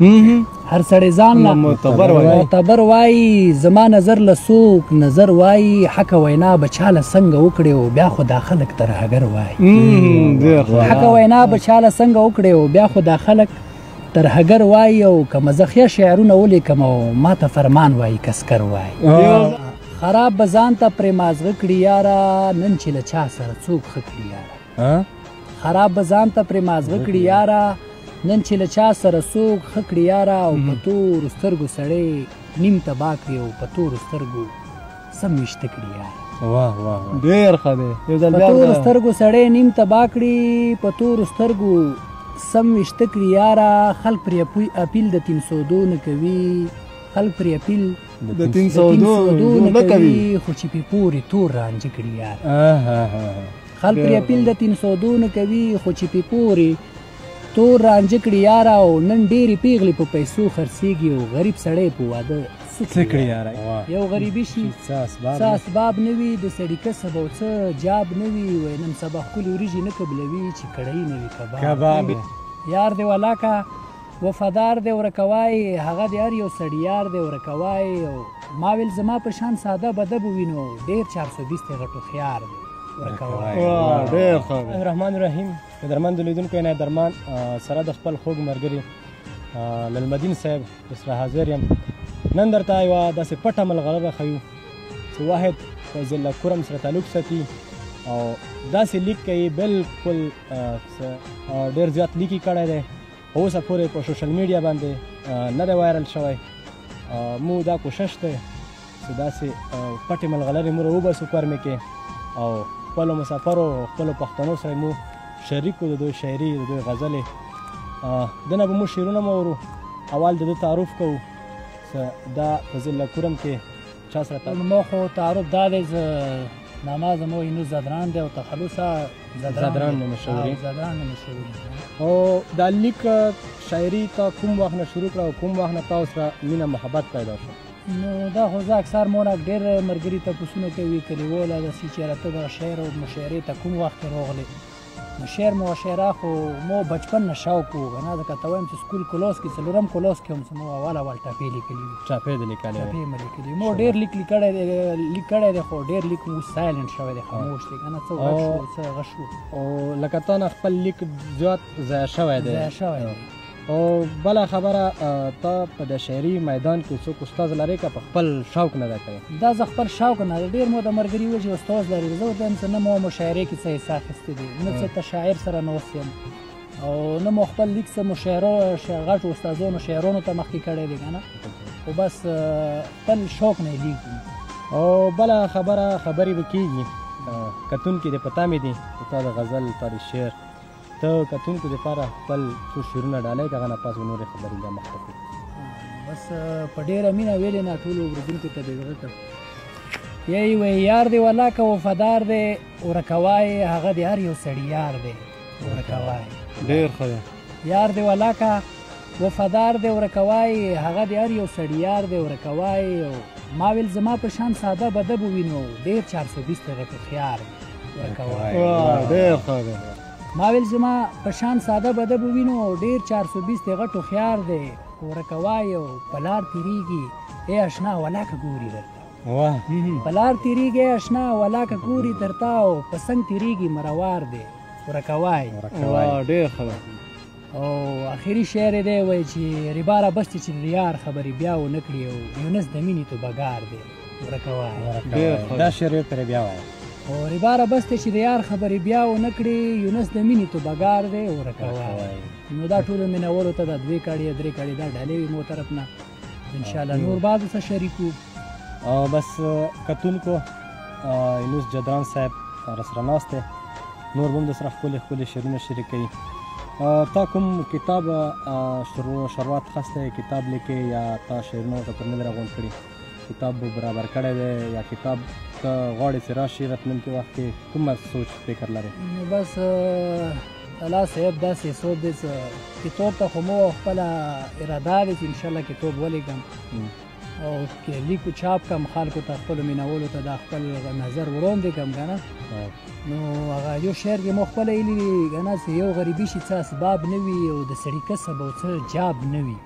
هر سړی ځان له معتبر وایي معتبر وایي زما نظر له سوک نظر وایي حق وینا بچاله څنګه وکړي او بیا خو دا خلک تر هغه وایي حق وینا بچاله څنګه وکړي او بیا خو دا خلک تر هګر وای او کوم زخیا شعرونه ولیکم او ما ته فرمان وای کسکر وای خراب بزان ته پرې مازغه کړی یاره نن چې له چا سره څوک خکړی یاره خراب به ځان ته پرې مازغه کړي یاره نن چې له چا سره څوک ښه کړي یاره او په تورو سترګو سړی نیم تباه کړي او په تورو سترګو سم ویشته کړي یاره واه واه ډیر ښه دی یو ځل بیا تور سترګو سړی نیم تبا کړی په تور سترګو سم وشته کړی یاره خلک پرې اپیل د 302 نه کوي خلک پرې اپیل د 302 نه کوي خو چې په پوری تور رانج کړی یاره خل پرې پیل د تین سو دون کوي خو چې پی پوري تور رانج کړي یارا او نن ډېری پیغلې په پیسو خرڅيږي او غریب سړی په واده څه کړي یارا یو غریبي شي څه اسباب نه وي د سړي کسب او څه جاب نه وي وای نن سبا خپل وريجي نه قبلوي چې کړی نه وي کباب کباب یار دی ولاکه وفادار دی ورکه وای هغه دی هر یو سړی یار دی ورکه وای ما ویل زما په شان ساده بده به وینو ډیر 420 ته غټو خيار دی ورکه وای ډیر ښه الرحمن الرحیم د درمان د لیدونکو نه درمان سره د خپل خوګ مرګري للمدین صاحب اسره حاضر یم نن درته یو داسې پټه ملغلره خیو چې واحد په ضلع کرم سره تعلق ساتي او داسې لیک کوي بالکل ډېر زیات لیکي کړی دی په اوسه پورې په سوشل میډیا باندې نه دی وایرل شوی مو دا کوشش دی چې داسې پټې ملغلرې مو راوباسو کورمې کې او خپلو مسافرو او خپلو پښتنو سره مو شریک کړو د دوی شاعري د دوی غزلې دنه به مو شعرونه مو اورو اول د ده تعارف کوو دا په ضلع کورم کې چا سره تعارف؟ ما خو تعارف دا دی زه نامه زما اینو زدران دی او تخلص زدران نومې شعوري زدران نومې شعوري او دا لیک شاعري تا کوم وخت نه شروع کړه او کوم وخت نه تاسو سره مینه محبت پیدا شو نو دا خو زه اکثر مونږ ډېر مرګري ته پوښتنه کوي کلیواله د سي چیرته د شعر او مشاعره ته کوم وخت راغلی نو شعر مو شعرا خو مو بچپن نه شوق وو غنا ځکه ته وایم چې سکول کلاس کې څلورم کلاس کې هم سمو اول اول ټاپې لیکلې دي ټاپې د لیکلې ټاپې مې لیکلې مو ډېر لیک لیکړې لیکړې ده خو ډېر لیک مو سایلنت شوی دی خاموش دی کنه څه ورک شو څه غشو او لکه تا نه خپل لیک زیات ضایع شوی دی ضایع شوی او بله خبره ته په د شعري میدان کې څوک استاد لرې که په خپل شوق نه ده کړې دا زه خپل شوق نه ده ډېر مو د مرګري وجې استاد لري زه وایم چې نه مو مشاعرې کې څه حصه اخیستې دي نه څه ته شاعر سره نوست یم او نه مو خپل لیک څه مشاعرو غټ استادانو شعرونو ته مخکې کړی دی که نه خو بس خپل شوق نه لیک او بله خبره خبرې به کېږي کتونکي دې په تمې دي چې تا د غزل تا د شعر ته کتونکو د پاره خپل څو شعرونه ډالای کغه نه پاس نور خبرې بیا مخ ته بس په ډیره مینه ویلې نه ټول وګورونکو ته دې زړه ته یی وی یار دی ولا که وفادار دی ورکوای هغه دی هر یو سړی یار دی ورکوای ډیر ښه یار دی ولا که وفادار دی ورکوای هغه دی هر یو سړی یار دی ورکوای ما ویل زما په شان ساده بدب وینو ډیر 420 غټو خيار دی ډېر ښه دی ما ویل چې ما په شان ساده بده به وینو ډېر 420 دی غټو خيار دی ورکوا یو پلار تیریږي ای اشنا ولاکه ګوري درته واه پلار تیریږي اشنا ولاکه ګوري درته او پسنګ تیریږي مروار دی ورکوای ورکوای ډېر ښه او اخیری شعر دی وای چې ریباره بس چې ریار خبرې بیا و نکړي او یونس د مینې تو بګار دی ورکوه دا شعر تر بیا وایه او ریباره بس ته چې د یار خبرې بیا و نه کړې یونس د مینې تو بګار دی ورکوه نو دا ټولو مینوالو ته د دوې کاړې درې کاړې دا ډالې وي مو طرف نه انشاءالله نور بعض سره شریکو او بس کتونکو یونس جدران صاحب رسره ناست دی نور هم د سره خپل خپل شعرونه شریکوي تا کوم کتاب شروع شروعات خسته کتاب لیکي یا تا شعرونه ته پر نظر غونډ کړی کتاب به برابر کړی دی یا کتاب ته غواړې چې راشي راتلونکي وخت کې کومه سوچ فکر لرې نو بس الله صاحب داسې سوچ دی چې کتاب ته خو مو خپله اراده دی چې انشاءالله کتاب ولیږم او کې لیکو چاپ کم خلکو ته خپل مینولو ته دا خپل نظر وړاندې کم کنه نو هغه یو شعر کې مو خپل ایلی کنه یو غریبي شي څه اسباب نه وي او د سړي کسب او څه جاب نه وي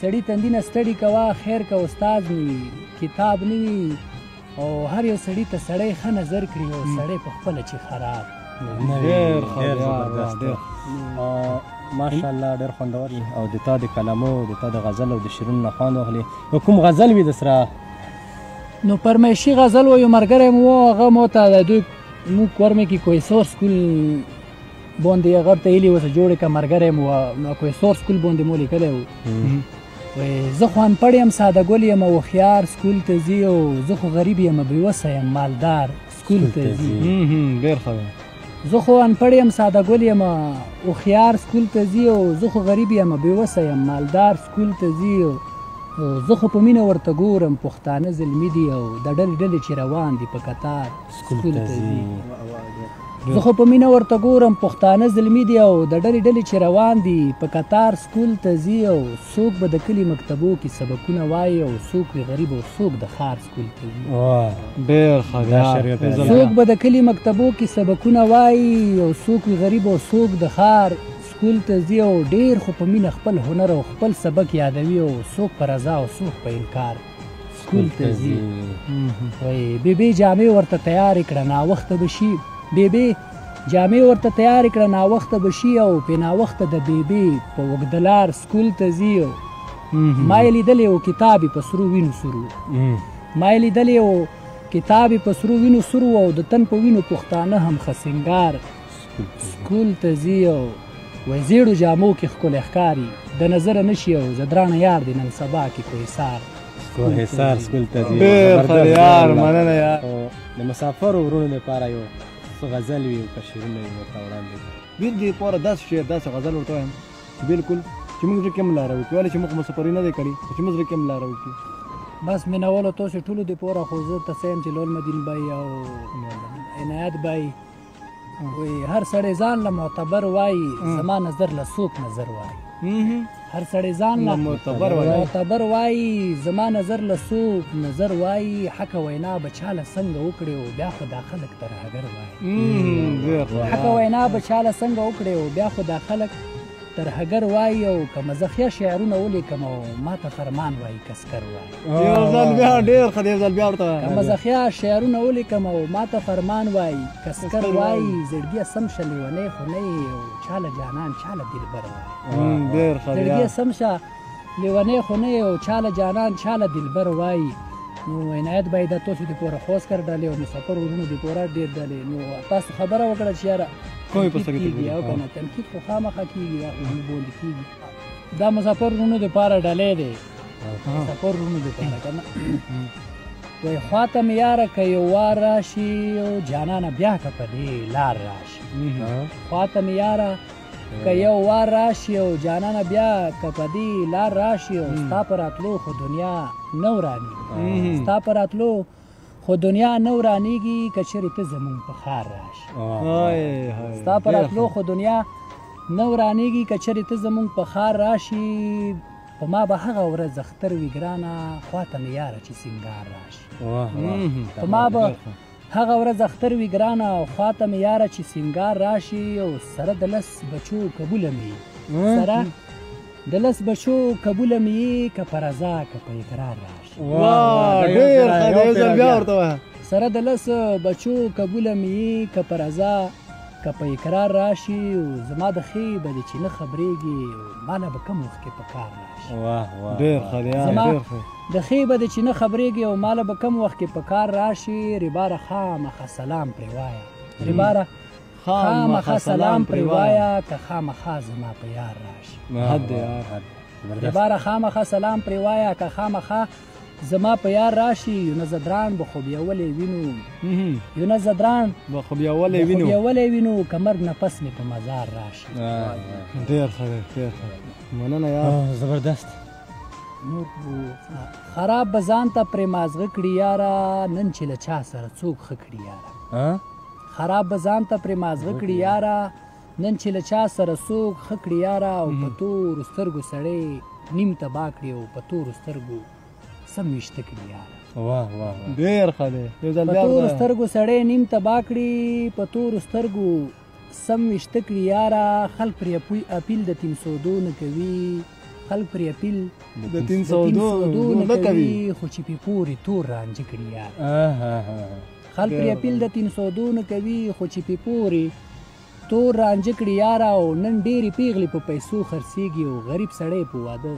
سړي تندي نه ستړي کوه خیر که استاد نه وي کتاب نه وي او هر یو سړي ته سړی ښه نظر کړي او سړی په خپله چې خراب ډېر زبردست ماشاءالله ډېر خوندور او د تا د کلمو د تا د غزل او د شعرونو نه خوند واخلي نو کوم غزل وي د سره نو پرمیشي غزل و یو مرګره مو هغه مو ته د دوی مو کورمه کې کویسور سکول بوندې یې غر ته ایلي وسه جوړې که مرګره یم و کوی سور سکول بوندې مو لیکلی و زه خو انپړ یم ساده ګل یم هوښیار سکول ته ځي او زه خو غریب یم بېوسه یم مالدار سکول ته ځي ډېر ښه زه خو انپړ یم ساده ګل یم هوښیار سکول ته ځي او زه خو غریب یم بېوسه یم مالدار سکول ته ځي زه خو په مینه ورته ګورم پښتانه زلمي دي او د ډلې ډلې چې روان دي په کتار سکول ته ځي زه خو په مینه ورته ګورم پښتانه زلمی دی او د ډلې ډلې چې روان دي په قطار سکول ته ځي او څوک به د کلی مکتبو کې سبقونه وایي او څوک وي غریب او څوک د ښار سکول ته ځي ډېر ښه څوک به د کلی مکتبو کې سبقونه وایي او څوک وي غریب او څوک د ښار سکول ته ځي او ډېر خو په مینه خپل هنر او خپل سبق یادوي او څوک په رضا او څوک په انکار سکول ته ځي وای بیبي جامې ورته تیار کړه نا وخت به شي بیبي جامې ورته تیار کړه نا وخت به شي او په نا وخت د بیبي په وګدلار سکول ته ځي ما یې لیدلې او کتابي په سرو وینو سرو ما یې لیدلې او کتابي په سرو وینو سرو او د تن په وینو پښتانه هم خسنګار سکول ته ځي او وای زیړو جامو کې ښکلی ښکاري د نظر نه شي او زدرانه یار دی نن سبا کې کوه سار کوه سار سکول ته ځي ډېر یار مننه یار د مسافر ورونو لپاره یو څه غزل وي او که شعرونه یې ورته وړاندې بېل دې لپاره داسې شعر داسې غزل ورته وایم چې بلکل چې موږ زړه کې هم لاره وکړي ولې چې موږ مسافري نه دی کړې چې موږ زړه کې هم لاره وکړي بس مینوالو تاسو ټولو دپاره خو زه ته څه یم چې لول مدین بای او عنایت بای وی هر سړی ځان له معتبر وایي زما نظر له څوک نظر وایي هر سړی ځان له معتبر وایي معتبر وایي زما نظر له څوک نظر وایي حق وینا به چا له څنګه وکړي او بیا خو دا خلک ترهګر وایي حق وینا به چا له څنګه وکړي او بیا خو دا خلک ترهګر وای او که مزخیه شعرونه ولیکم او ما ته فرمان وای کسکر وای یو ځل بیا ډیر خدای یو ځل بیا ورته که مزخیه شعرونه ولیکم او ما ته فرمان وای کسکر وای زړګی سم شلیونه خو نه یو چاله جانان چاله دلبر وای ډیر خدای زړګی سم شه لیونی خو نه یې او چاله جانان چاله دلبر وایي نو عنایت بای دا تاسو د پوره خوس کر ډالې او مسافر ورونو د پوره ډېر ډالې نو تاسو خبره وکړه چې یاره کومې په سګې کېږي او کنه تنقید خو خامخا کېږي دا خو موږ باندې کېږي دا مسافر ورونو د پاره ډالې دی مسافر ورونو د پاره کنه وای خواته مې یاره که یو وار راشي او جانانه بیا که په دې لار راشي خواته مې یاره که یو وار راشی او جانانه بیا که په دی لار راشی او ستا په راتلو خو دنیا نه ورانیږي ستا په راتلو خو دنیا نه ورانیږي که چیرې ته زمونږ په ښار راشي ستا په راتلو خو دنیا نه ورانیږي که چیرې ته زمونږ په ښار راشي په ما به هغه ورځ اختر وي ګرانه خواته مې یاره چې سینګار راشي په ما به هغه ورځ اختر وی ګرانه خواته می یاره چې سنگار راشي او سره د لس بچو قبول می سره د لس بچو قبول می که پر رضا که په اقرار راشي واه ډیر ښه دی زه بیا ورته واه سره د لس بچو قبول می که پر رضا که په اقرار راشي او زما د خې به دې چې نه خبرېږي ماله به کم وخت کې په کار راشي واه واه ډېر ښه دی زما د ښې به دې چې نه خبرېږې او ماله به کم وخت کې په کار راشې رباره خامخا سلام پرې وایه رباره خامخا سلام پرې وایه که خامخا زما په یار راشې حد دی یار حد رباره خامخا سلام پرې وایه که خامخا زما په یار راشي یونه زدران به خو بیا ولې وینو یونه زدران به خو بیا ولې وینو بیا ولې وینو کمر نفس مې په مزار راشي ډیر ښه ډیر ښه مننه یار زبردست خراب به ځان ته پرې مازغه کړي یاره نن چې له چا سره څوک ښه کړي یاره خراب به ځان ته پرې مازغه کړي یاره نن چې له چا سره څوک ښه کړي یاره او په تورو سترګو سړی نیم تبا کړي او په تورو سترګو سم ویشته کړي یاره واه واه ډیر ښه دی یو ځل بیا په تورو سترګو سړی نیم تبا کړي په تورو سترګو سم ویشته کړي یاره خلک پرې اپوی اپیل د تین سودو نه کوي خلک پرې اپیل د تین سودو نه کوي خو چې پې پورې تور رانجه کړي یاره خلک پرې اپیل د تین سودو نه کوي خو چې پې پورې تور رانجه کړي یاره او نن ډېرې پیغلې په پیسو خرڅېږي او غریب سړی په واده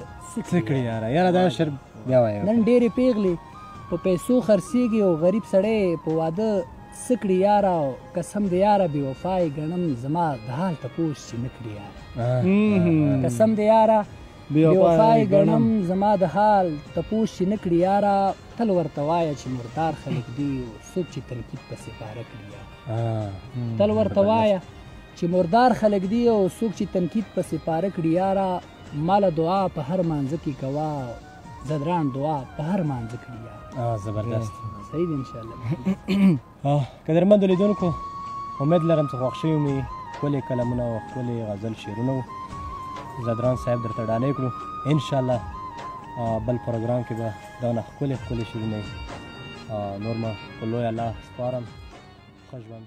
څه کړي یاره یاره دا شر بیا وایه نن ډېرې پیغلې په پیسو خرڅېږي او غریب سړی په واده څه کړي ياره قسم دې ياره بې وفا يې ګڼم زما د حال تپوس چې نه کړي ياره قسم دې ياره بې وفا يې ګڼم زما د حال تپوس چې نه کړي ياره تل ورته وایه چې مردار خلک دي څوک چې تنقید په سپاره کړي ياره تل ورته وایه چې مردار خلک دي او څوک چې تنقید په سپاره کړي ياره مال دعا په هر مانځ کې کوا ځدران دعا په هر مانځه کړي یار زبردست صحیح دی ان شاء الله قدرمندو لیدونکو امید لرم چې خوښ شوي مې ښکلې کلمونه او ښکلې غزل شعرونه وو زدران صاحب درته ډالۍ کړو ان شاء الله بل پروګرام کې به دا نه ښکلې ښکلې شعرونه نور ما په لوی الله سپارم ښه ژوند